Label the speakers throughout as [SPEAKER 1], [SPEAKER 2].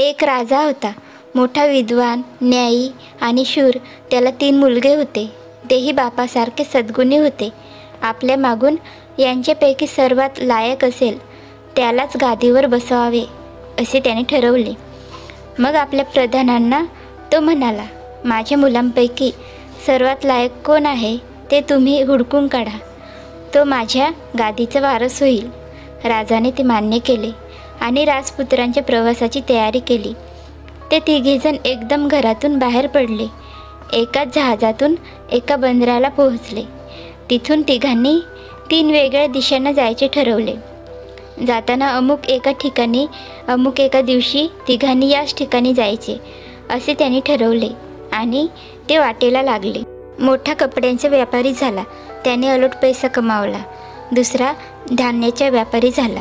[SPEAKER 1] एक राजा होता. मोठा विद्वान न्यायी आणि शूर. त्याला तीन मुलगे होते. तेही बापासारखे सद्गुणी होते. आपल्या मागून यांच्यापैकी सर्वात लायक असेल त्यालाच गादीवर बसवावे असे त्याने ठरवले. मग आपल्या प्रधानांना तो म्हणाला माझ्या मुलांपैकी सर्वात लायक कोण आहे ते तुम्ही हुडकून काढा. तो माझ्या गादीचा वारस होईल. राजाने ते मान्य केले. आणि राजपुत्रांच्या प्रवासाची तयारी केली. ते तिघेजण एकदम घरातून बाहेर पडले. एकाच जहाजातून एका बंदराला पोहोचले. तिथून तिघांनी तीन वेगळ्या दिशांना जायचे ठरवले. जाताना अमुक एका ठिकाणी अमुक एका दिवशी तिघांनी याच ठिकाणी जायचे असे त्यांनी ठरवले आणि ते वाटेला लागले. मोठा कपड्यांचा व्यापारी झाला. त्याने अलोट पैसा कमावला. दुसरा धान्याचा व्यापारी झाला.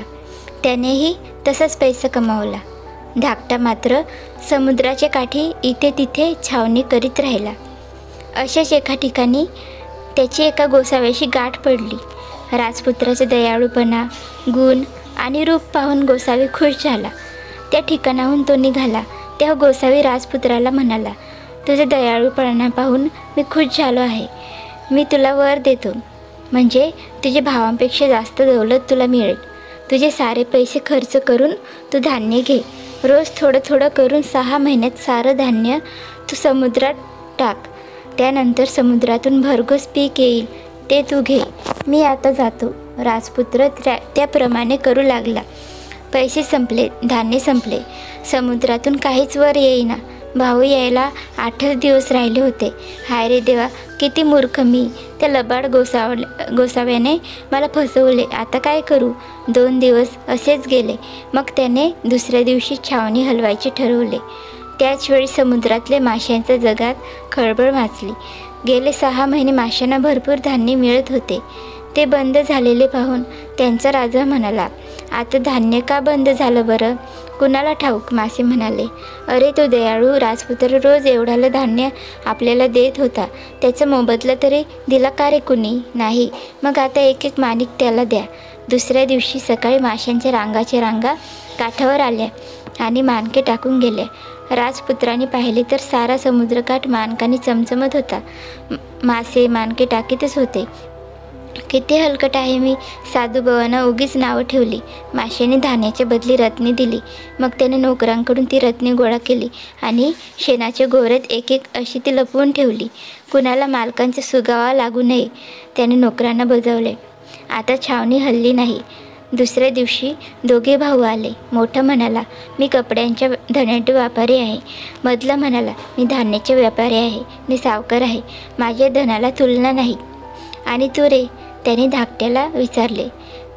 [SPEAKER 1] त्यानेही तसाच पैसा कमावला. धाकटा मात्र समुद्राच्या काठी इथे तिथे छावणी करीत राहिला. अशाच एका ठिकाणी त्याची एका गोसाव्याशी गाठ पडली. राजपुत्राचा दयाळूपणा गुण आणि रूप पाहून गोसावी खुश झाला. त्या ठिकाणाहून तो निघाला. तेव्हा गोसावी राजपुत्राला म्हणाला तुझ्या दयाळूपणा पाहून मी खुश झालो आहे. मी तुला वर देतो. म्हणजे तुझ्या भावांपेक्षा जास्त दौलत तुला मिळेल. तुझे सारे पैसे खर्च करून तू धान्य घे. रोज थोडं थोडं करून सहा महिन्यात सारं धान्य तू समुद्रात टाक. त्यानंतर समुद्रातून भरघोस पीक येईल ते तू घे. मी आता जातो. राजपुत्र त्या त्याप्रमाणे करू लागला. पैसे संपले धान्य संपले. समुद्रातून काहीच वर येईना. भाऊ यायला आठच दिवस राहिले होते. हाय रे देवा किती मूर्ख मी. त्या लबाड गोसाव गोसाव्याने मला फसवले. आता काय करू? दोन दिवस असेच गेले. मग त्याने दुसऱ्या दिवशी छावणी हलवायचे ठरवले. त्याचवेळी समुद्रातले माशांच्या जगात खळबळ माचली गेले सहा महिने माशांना भरपूर धान्य मिळत होते. ते बंद झालेले पाहून त्यांचा राजा म्हणाला आता धान्य का बंद झालं बरं? कुणाला ठाऊक? मासे म्हणाले अरे तो दयाळू राजपुत्र रोज एवढ्याला धान्य आपल्याला देत होता. त्याचा मोबदला तरी दिला का रे कुणी? नाही. मग आता एक एक माणिक त्याला द्या. दुसऱ्या दिवशी सकाळी माशांच्या रांगाच्या रांगा काठावर आल्या आणि मानके टाकून गेल्या राजपुत्राने पाहिले तर सारा समुद्रकाठ मानकाने चमचमत होता. मासे मानके टाकीतच होते. किती हलकट आहे मी. साधू उगीच नावं ठेवली. माशेने धान्याच्या बदली रत्ने दिली. मग त्याने नोकरांकडून ती रत्ने गोळा केली आणि शेणाच्या गोऱ्यात एक एक अशी ती लपवून ठेवली. कुणाला मालकांचा सुगावा लागू नये त्याने नोकरांना बजावले. आता छावणी हल्ली नाही. दुसऱ्या दिवशी दोघे भाऊ आले. मोठा म्हणाला मी कपड्यांच्या धन्याटे व्यापारी आहे. मधला म्हणाला मी धान्याचे व्यापारी आहे. मी सावकार आहे. माझ्या धनाला तुलना नाही. आणि तू रे त्याने धाकट्याला विचारले.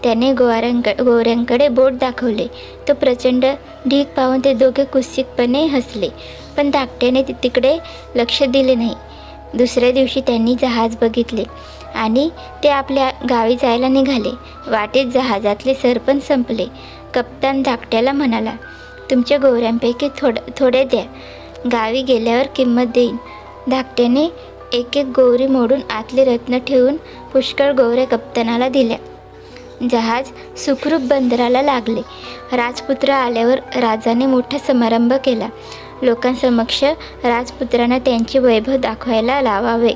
[SPEAKER 1] त्याने गोवाऱ्यांक गोवऱ्यांकडे बोट दाखवले. तो प्रचंड ढीक पाहून ते दोघे कुत्सिकपणे हसले पण धाकट्याने तिकडे लक्ष दिले नाही. दुसऱ्या दिवशी त्यांनी जहाज बघितले आणि ते आपल्या गावी जायला निघाले. वाटेत जहाजातले सरपंच संपले. कप्तान धाकट्याला म्हणाला तुमच्या गोवऱ्यांपैकी थोडं थोड्या द्या. गावी गेल्यावर किंमत देईन. धाकट्याने एक एक गोवरी मोडून आतले रत्न ठेवून पुष्कळ गोवऱ्या कप्तानाला दिल्या. जहाज सुखरूप बंदराला लागले. राजपुत्र आल्यावर राजाने मोठा समारंभ केला. लोकांसमक्ष राजपुत्रांना त्यांचे वैभव दाखवायला लावावे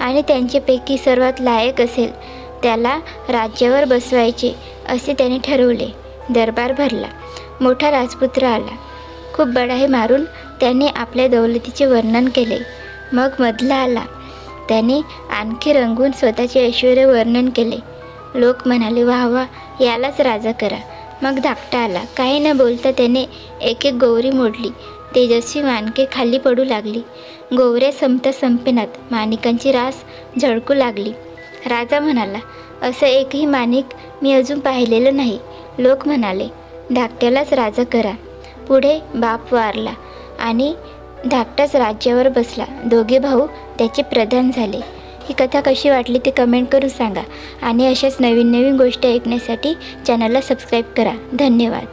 [SPEAKER 1] आणि त्यांच्यापैकी सर्वात लायक असेल त्याला राज्यावर बसवायचे असे त्याने ठरवले. दरबार भरला. मोठा राजपुत्र आला. खूप बडाही मारून त्याने आपल्या दौलतीचे वर्णन केले. मग मधला आला. त्याने आणखी रंगून स्वतःचे ऐश्वर वर्णन केले. लोक म्हणाले वा वा यालाच राजा करा. मग धाकटा आला. काही न बोलता त्याने एक एक गौरी मोडली. तेजस्वी मानके खाली पडू लागली. गोवऱ्या संपता संपेनात माणिकांची रास झळकू लागली. राजा म्हणाला असं एकही माणिक मी अजून पाहिलेलं नाही. लोक म्हणाले धाकट्यालाच राजा करा. पुढे बाप वारला आणि धाकटाच राज्यावर बसला. दोघे भाऊ त्याचे प्रधान झाले. ही कथा कशी वाटली ते कमेंट करून सांगा आणि अशाच नवीन नवीन गोष्टी ऐकण्यासाठी चॅनलला सबस्क्राईब करा. धन्यवाद.